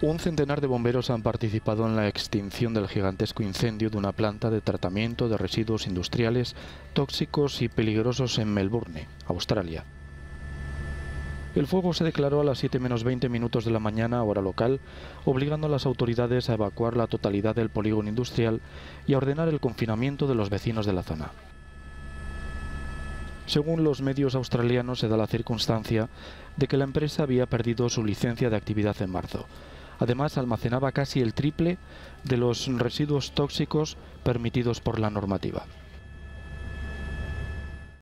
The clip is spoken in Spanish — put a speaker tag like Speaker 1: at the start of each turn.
Speaker 1: Un centenar de bomberos han participado en la extinción del gigantesco incendio de una planta de tratamiento de residuos industriales tóxicos y peligrosos en Melbourne, Australia. El fuego se declaró a las 7 menos 20 minutos de la mañana, hora local, obligando a las autoridades a evacuar la totalidad del polígono industrial y a ordenar el confinamiento de los vecinos de la zona. Según los medios australianos, se da la circunstancia de que la empresa había perdido su licencia de actividad en marzo. Además, almacenaba casi el triple de los residuos tóxicos permitidos por la normativa.